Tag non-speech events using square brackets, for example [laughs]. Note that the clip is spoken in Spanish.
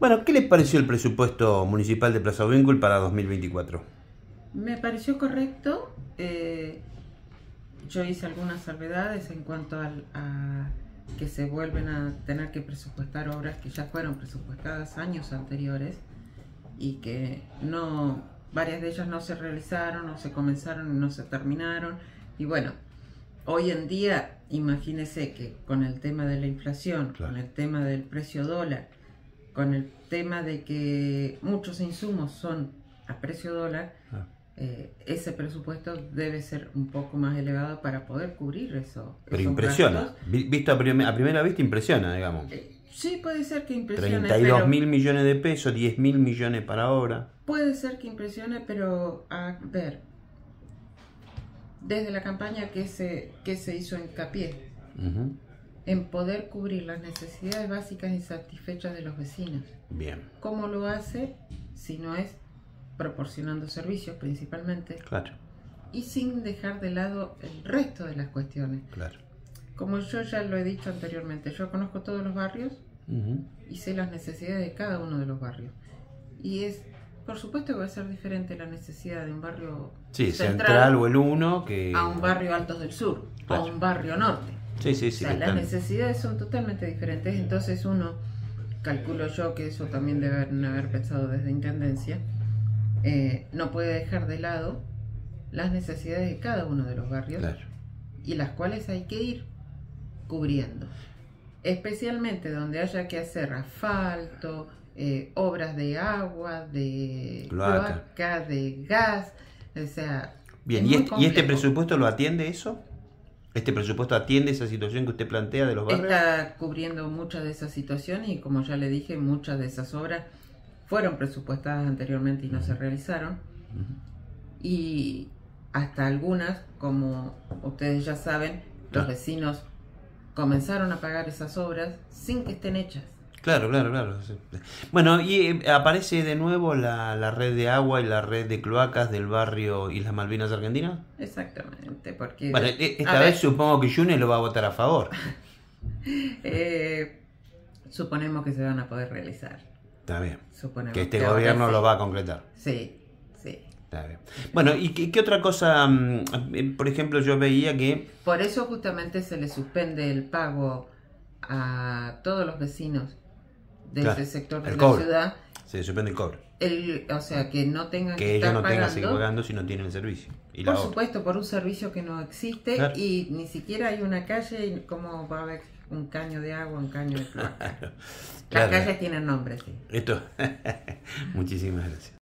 Bueno, ¿qué les pareció el presupuesto municipal de Plaza Víncula para 2024? Me pareció correcto. eh, yo hice algunas salvedades en cuanto al- a que se vuelven a tener que presupuestar obras que ya fueron presupuestadas años anteriores y que no, varias de ellas no se realizaron, no se comenzaron y no se terminaron. Y bueno, hoy en día, imagínese que con el tema de la inflación, Claro. con el tema del precio dólar, con el tema de que muchos insumos son a precio dólar, Ah. eh, ese presupuesto debe ser un poco más elevado para poder cubrir eso. Pero impresiona. gastos. Vi- Visto a, prim- a primera vista, impresiona, digamos. Eh, sí, puede ser que impresione, 32 pero mil millones de pesos, 10 mil millones para obra. puede ser que impresione, pero a ver, desde la campaña que se, que se hizo hincapié Ujú. En poder cubrir las necesidades básicas y satisfechas de los vecinos. Bien, ¿Cómo lo hace? Si no es proporcionando servicios principalmente claro, y sin dejar de lado el resto de las cuestiones. claro. Como yo ya lo he dicho anteriormente, yo conozco todos los barrios y sé las necesidades de cada uno de los barrios. Y es, por supuesto que va a ser diferente la necesidad de un barrio Sí, central, o el 1 que... a un barrio Altos del Sur, Claro. a un barrio norte. Sí, sí, sí. o sea, que las están- necesidades son totalmente diferentes, entonces uno, calculo yo que eso también deben haber pensado desde Intendencia, eh, no puede dejar de lado las necesidades de cada uno de los barrios Claro. y las cuales hay que ir cubriendo. Especialmente donde haya que hacer asfalto, eh, obras de agua, de Cloaca. cloaca, de gas, o sea... Bien, es ¿y muy este, ¿y este presupuesto lo atiende eso? ¿Este presupuesto atiende esa situación que usted plantea de los barrios? Está cubriendo muchas de esas situaciones y como ya le dije, muchas de esas obras fueron presupuestadas anteriormente y no se realizaron. Y hasta algunas, como ustedes ya saben, los vecinos comenzaron a pagar esas obras sin que estén hechas. Claro, claro, claro. Bueno, y eh, aparece de nuevo la, la red de agua y la red de cloacas del barrio Islas Malvinas Argentina. Exactamente, porque Bueno, e- esta vez ver, supongo que Yune lo va a votar a favor. [laughs] eh, suponemos que se van a poder realizar. Está bien. Suponemos Que este gobierno sí. lo va a concretar. Sí, sí. Está bien. Bueno, ¿y qué, qué otra cosa? mm, eh, Por ejemplo, yo veía que... Por eso justamente se le suspende el pago a todos los vecinos de Claro, ese sector de la cobro. ciudad. Se suspende el cobre. El, o sea, que no tengan que, Que ellos estar no tengan pagando. seguir pagando si no tienen el servicio. Y por supuesto, por un servicio que no existe Claro. y ni siquiera hay una calle y cómo va a haber un caño de agua, un caño de cloaca. [laughs] Las calles tienen nombre, sí. Esto. [laughs] Muchísimas gracias.